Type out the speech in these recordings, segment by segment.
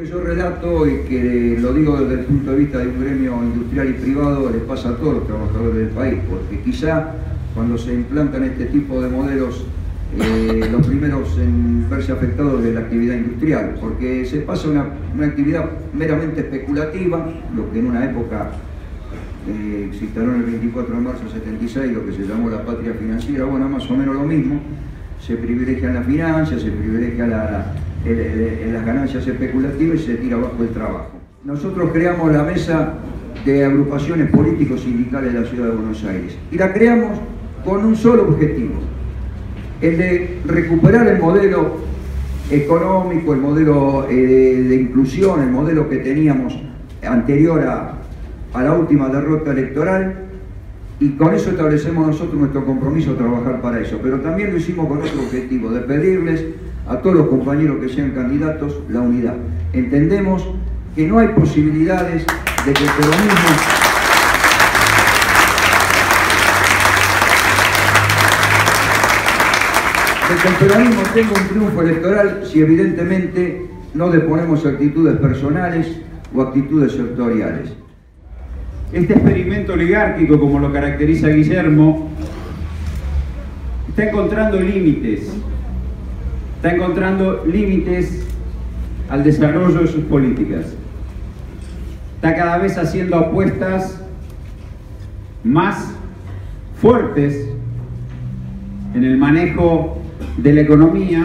que yo relato y que lo digo desde el punto de vista de un gremio industrial y privado, les pasa a todos los trabajadores del país, porque quizá cuando se implantan este tipo de modelos, eh, los primeros en verse afectados de la actividad industrial, porque se pasa una, una actividad meramente especulativa, lo que en una época eh, se el 24 de marzo del 76, lo que se llamó la patria financiera, bueno, más o menos lo mismo, se privilegian las finanzas, se privilegia la en las ganancias especulativas y se tira abajo el trabajo. Nosotros creamos la mesa de agrupaciones políticos sindicales de la Ciudad de Buenos Aires y la creamos con un solo objetivo, el de recuperar el modelo económico, el modelo eh, de, inclusión, el modelo que teníamos anterior a la última derrota electoral y con eso establecemos nosotros nuestro compromiso a trabajar para eso. Pero también lo hicimos con otro objetivo, de pedirles a todos los compañeros que sean candidatos la unidad. Entendemos que no hay posibilidades de que el peronismo de que el peronismo tenga un triunfo electoral si evidentemente no deponemos actitudes personales o actitudes sectoriales. Este experimento oligárquico, como lo caracteriza Guillermo, está encontrando límites está encontrando límites al desarrollo de sus políticas. Está cada vez haciendo apuestas más fuertes en el manejo de la economía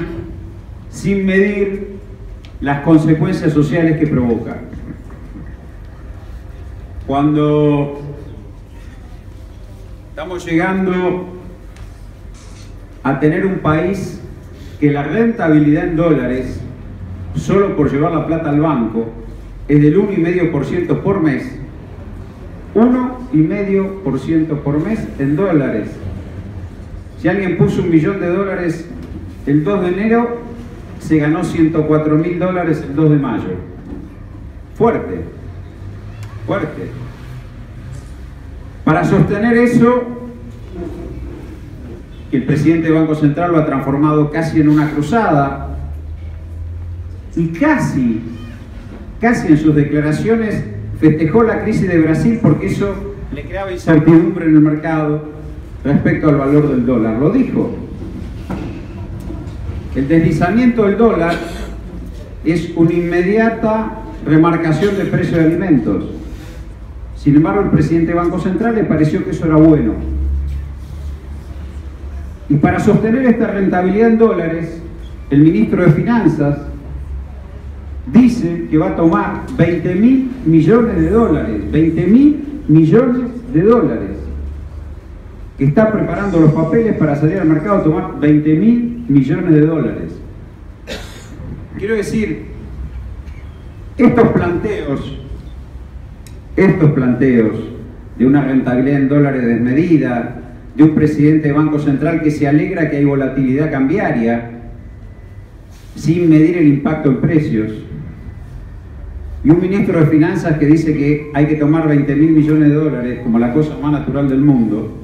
sin medir las consecuencias sociales que provoca. Cuando estamos llegando a tener un país que la rentabilidad en dólares, solo por llevar la plata al banco, es del 1,5% por mes. 1,5% por mes en dólares. Si alguien puso un millón de dólares el 2 de enero, se ganó 104 mil dólares el 2 de mayo. Fuerte, fuerte. Para sostener eso, el presidente del Banco Central lo ha transformado casi en una cruzada y casi, casi en sus declaraciones festejó la crisis de Brasil porque eso le creaba incertidumbre en el mercado respecto al valor del dólar. Lo dijo. El deslizamiento del dólar es una inmediata remarcación del precio de alimentos. Sin embargo, el presidente del Banco Central le pareció que eso era bueno y para sostener esta rentabilidad en dólares, el ministro de Finanzas dice que va a tomar 20 mil millones de dólares, 20 mil millones de dólares, que está preparando los papeles para salir al mercado a tomar 20 mil millones de dólares. Quiero decir, estos planteos, estos planteos de una rentabilidad en dólares desmedida, de un presidente de Banco Central que se alegra que hay volatilidad cambiaria sin medir el impacto en precios, y un ministro de Finanzas que dice que hay que tomar 20 mil millones de dólares como la cosa más natural del mundo,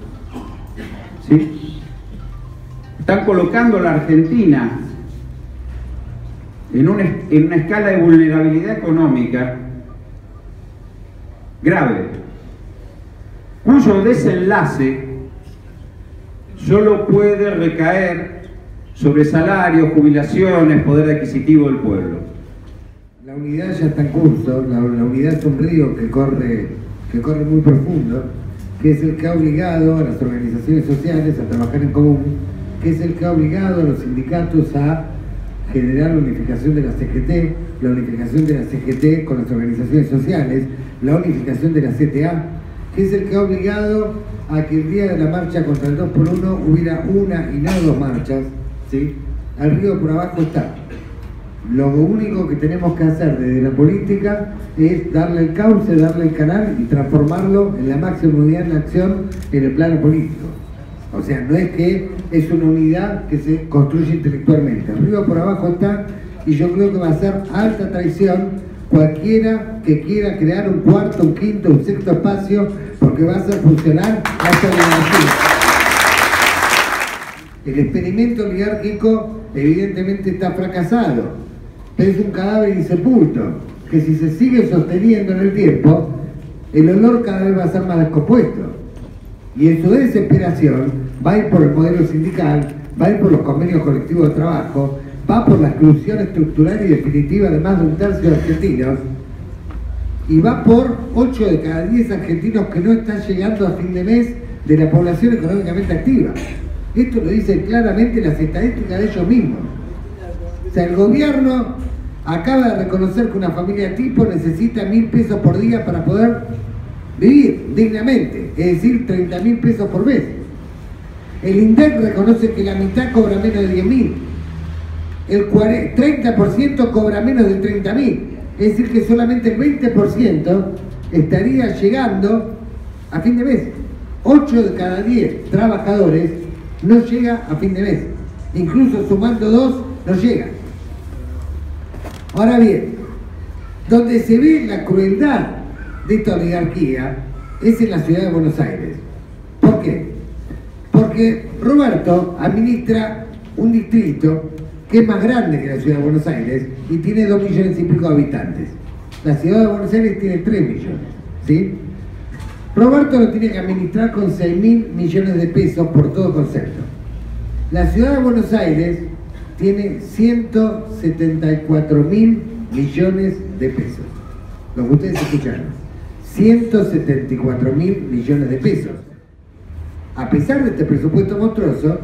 ¿sí? están colocando a la Argentina en una, en una escala de vulnerabilidad económica grave, cuyo desenlace solo puede recaer sobre salarios, jubilaciones, poder adquisitivo del pueblo. La unidad ya está en curso, la, unidad es un río que corre, que corre muy profundo, que es el que ha obligado a las organizaciones sociales a trabajar en común, que es el que ha obligado a los sindicatos a generar la unificación de la CGT, la unificación de la CGT con las organizaciones sociales, la unificación de la CTA, que es el que ha obligado a que el día de la marcha contra el 2x1 hubiera una y no dos marchas, ¿sí? Al río por abajo está. Lo único que tenemos que hacer desde la política es darle el cauce, darle el canal y transformarlo en la máxima unidad en acción en el plano político. O sea, no es que es una unidad que se construye intelectualmente. Arriba por abajo está y yo creo que va a ser alta traición cualquiera que quiera crear un cuarto, un quinto, un sexto espacio, porque va a ser funcional hasta la El experimento oligárquico evidentemente está fracasado. pero es un cadáver insepulto, que si se sigue sosteniendo en el tiempo, el olor cada vez va a ser más descompuesto. Y en su desesperación va a ir por el modelo sindical, va a ir por los convenios colectivos de trabajo, va por la exclusión estructural y definitiva de más de un tercio de argentinos, y va por 8 de cada 10 argentinos que no están llegando a fin de mes de la población económicamente activa. Esto lo dicen claramente las estadísticas de ellos mismos. O sea, el gobierno acaba de reconocer que una familia tipo necesita mil pesos por día para poder vivir dignamente, es decir, 30 mil pesos por mes. El INDEC reconoce que la mitad cobra menos de 10 mil. El 30% cobra menos de 30 mil. Es decir, que solamente el 20% estaría llegando a fin de mes. 8 de cada 10 trabajadores no llega a fin de mes. Incluso sumando dos, no llega. Ahora bien, donde se ve la crueldad de esta oligarquía es en la ciudad de Buenos Aires. ¿Por qué? Porque Roberto administra un distrito que es más grande que la ciudad de Buenos Aires y tiene dos millones y pico de habitantes. La ciudad de Buenos Aires tiene 3 millones. ¿sí? Roberto lo tiene que administrar con 6 mil millones de pesos por todo concepto. La ciudad de Buenos Aires tiene 174 mil millones de pesos. Lo que ustedes escucharon. 174 mil millones de pesos. A pesar de este presupuesto monstruoso,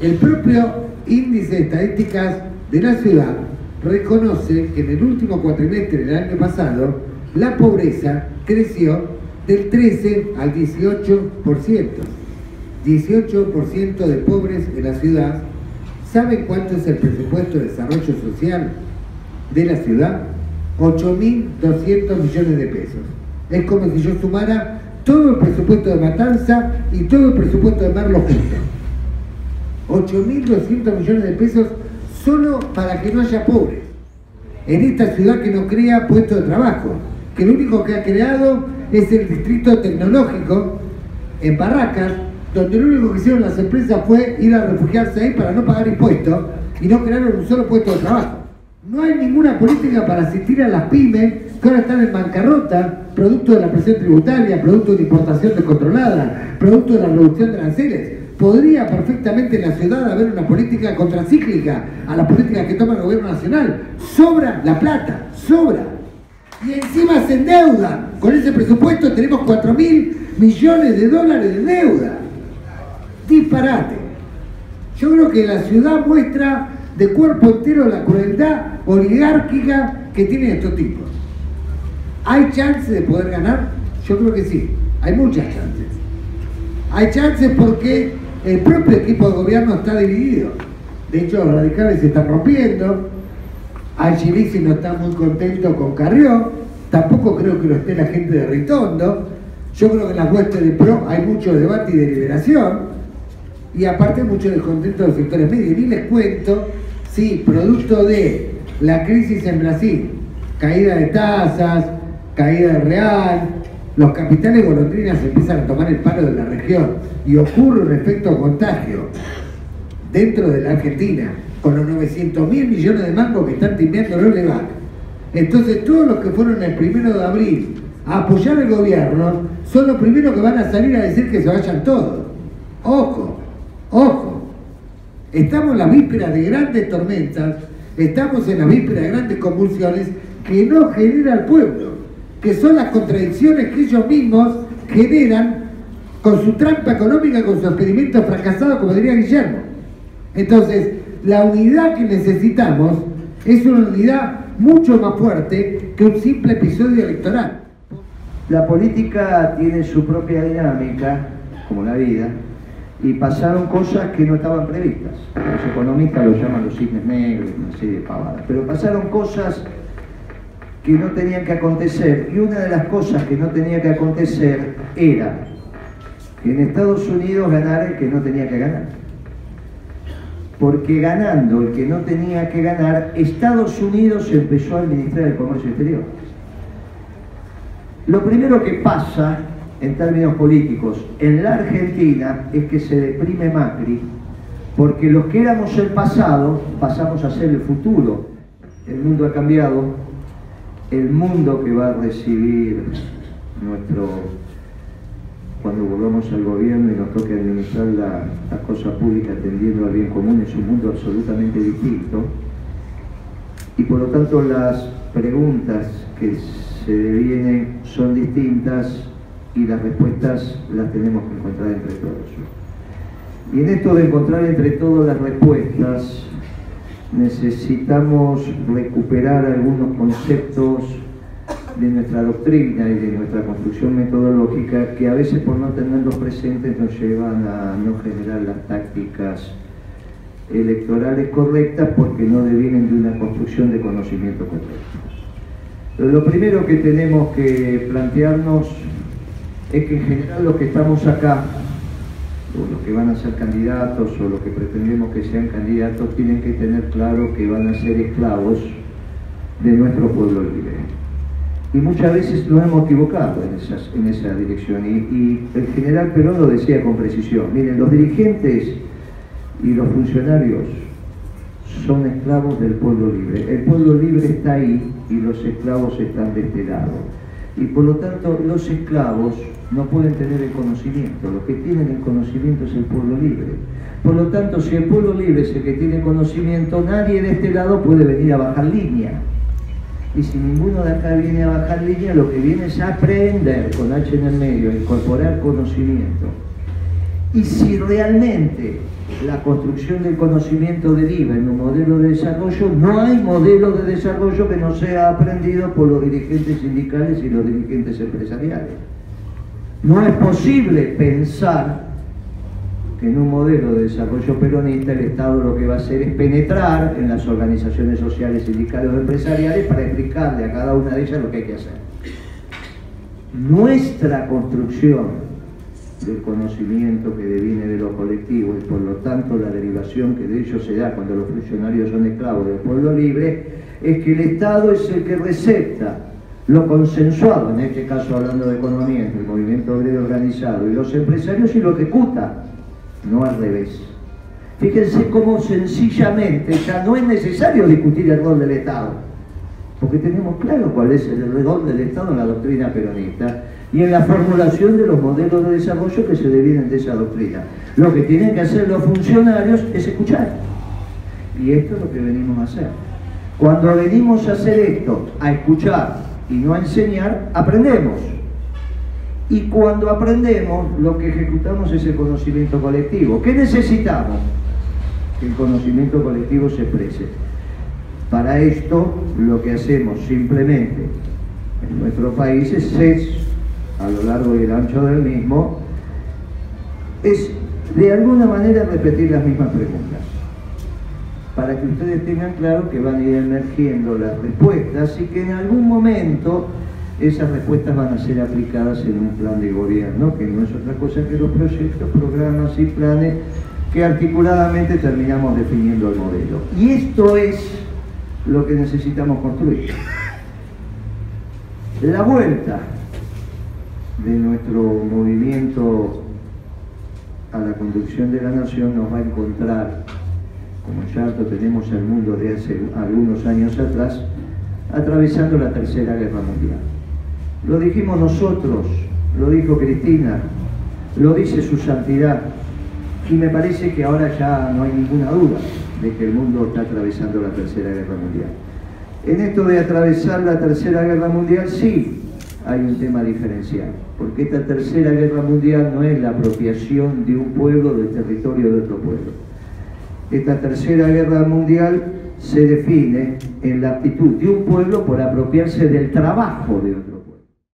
el propio índice de estadísticas de la ciudad reconoce que en el último cuatrimestre del año pasado la pobreza creció del 13 al 18%. 18% de pobres en la ciudad. ¿Saben cuánto es el presupuesto de desarrollo social de la ciudad? 8.200 millones de pesos. Es como si yo sumara todo el presupuesto de Matanza y todo el presupuesto de Merlo juntos. 8.200 millones de pesos solo para que no haya pobres. En esta ciudad que no crea puestos de trabajo, que lo único que ha creado es el distrito tecnológico en Barracas, donde lo único que hicieron las empresas fue ir a refugiarse ahí para no pagar impuestos y no crearon un solo puesto de trabajo. No hay ninguna política para asistir a las pymes que ahora están en bancarrota, producto de la presión tributaria, producto de la importación descontrolada, producto de la reducción de aranceles. Podría perfectamente en la ciudad haber una política contracíclica a la política que toma el gobierno nacional. Sobra la plata, sobra. Y encima se endeuda. Con ese presupuesto tenemos 4 mil millones de dólares de deuda. Disparate. Yo creo que la ciudad muestra de cuerpo entero la crueldad oligárquica que tienen estos tipos. ¿Hay chances de poder ganar? Yo creo que sí, hay muchas chances. Hay chances porque el propio equipo de gobierno está dividido. De hecho, los radicales se están rompiendo. Alchivisi no está muy contento con Carrió. Tampoco creo que lo esté la gente de Ritondo. Yo creo que en las huestes de PRO hay mucho debate y deliberación. Y aparte mucho descontento de los sectores medios. Y les cuento Sí, producto de la crisis en Brasil, caída de tasas, caída real, los capitales golondrinas empiezan a tomar el palo de la región y ocurre un efecto contagio dentro de la Argentina, con los 900 mil millones de mangos que están timbiando los LEVAC. Entonces todos los que fueron el primero de abril a apoyar al gobierno son los primeros que van a salir a decir que se vayan todos. Ojo, ojo. Estamos en la víspera de grandes tormentas, estamos en la víspera de grandes convulsiones que no genera el pueblo, que son las contradicciones que ellos mismos generan con su trampa económica, con su experimento fracasado, como diría Guillermo. Entonces, la unidad que necesitamos es una unidad mucho más fuerte que un simple episodio electoral. La política tiene su propia dinámica, como la vida, y pasaron cosas que no estaban previstas. Los economistas lo llaman los cisnes negros, una serie de pavadas, pero pasaron cosas que no tenían que acontecer y una de las cosas que no tenía que acontecer era que en Estados Unidos ganara el que no tenía que ganar. Porque ganando el que no tenía que ganar, Estados Unidos empezó a administrar el comercio exterior. Lo primero que pasa en términos políticos en la Argentina es que se deprime Macri, porque los que éramos el pasado pasamos a ser el futuro. El mundo ha cambiado, el mundo que va a recibir nuestro, cuando volvamos al gobierno y nos toque administrar la, la cosa pública atendiendo al bien común, es un mundo absolutamente distinto. Y por lo tanto las preguntas que se devienen son distintas y las respuestas las tenemos que encontrar entre todos. Y en esto de encontrar entre todos las respuestas, necesitamos recuperar algunos conceptos de nuestra doctrina y de nuestra construcción metodológica que a veces por no tenerlos presentes nos llevan a no generar las tácticas electorales correctas porque no devienen de una construcción de conocimiento correcto. lo primero que tenemos que plantearnos es que en general los que estamos acá, o los que van a ser candidatos o los que pretendemos que sean candidatos, tienen que tener claro que van a ser esclavos de nuestro pueblo libre. Y muchas veces nos hemos equivocado en, esa dirección. Y, y el general Perón lo decía con precisión. Miren, los dirigentes y los funcionarios son esclavos del pueblo libre. El pueblo libre está ahí y los esclavos están de este lado. Y por lo tanto los esclavos no pueden tener el conocimiento, los que tienen el conocimiento es el pueblo libre. Por lo tanto, si el pueblo libre es el que tiene conocimiento, nadie de este lado puede venir a bajar línea. Y si ninguno de acá viene a bajar línea, lo que viene es aprender con H en el medio, incorporar conocimiento. Y si realmente la construcción del conocimiento deriva en un modelo de desarrollo, no hay modelo de desarrollo que no sea aprendido por los dirigentes sindicales y los dirigentes empresariales. No es posible pensar que en un modelo de desarrollo peronista el Estado lo que va a hacer es penetrar en las organizaciones sociales, sindicales o empresariales para explicarle a cada una de ellas lo que hay que hacer. Nuestra construcción del conocimiento que deviene de los colectivos y por lo tanto la derivación que de ellos se da cuando los funcionarios son esclavos del pueblo libre, es que el Estado es el que recepta lo consensuado, en este caso hablando de economía, entre el movimiento obrero organizado y los empresarios y lo ejecuta, no al revés. Fíjense cómo sencillamente ya no es necesario discutir el rol del Estado, porque tenemos claro cuál es el rol del Estado en la doctrina peronista y en la formulación de los modelos de desarrollo que se devienen de esa doctrina. Lo que tienen que hacer los funcionarios es escuchar. Y esto es lo que venimos a hacer. Cuando venimos a hacer esto, a escuchar y no a enseñar, aprendemos. Y cuando aprendemos, lo que ejecutamos es el conocimiento colectivo. ¿Qué necesitamos? Que el conocimiento colectivo se exprese. Para esto, lo que hacemos simplemente en nuestro país es a lo largo y el ancho del mismo, es de alguna manera repetir las mismas preguntas, para que ustedes tengan claro que van a ir emergiendo las respuestas y que en algún momento esas respuestas van a ser aplicadas en un plan de gobierno, que no es otra cosa que los proyectos, programas y planes que articuladamente terminamos definiendo el modelo. Y esto es lo que necesitamos construir. La vuelta de nuestro movimiento a la conducción de la nación nos va a encontrar, como ya lo tenemos el mundo de hace algunos años atrás, atravesando la Tercera Guerra Mundial. Lo dijimos nosotros, lo dijo Cristina, lo dice su santidad, y me parece que ahora ya no hay ninguna duda de que el mundo está atravesando la Tercera Guerra Mundial. En esto de atravesar la Tercera Guerra Mundial, sí, hay un tema diferencial, porque esta tercera guerra mundial no es la apropiación de un pueblo del territorio de otro pueblo. Esta tercera guerra mundial se define en la actitud de un pueblo por apropiarse del trabajo de otro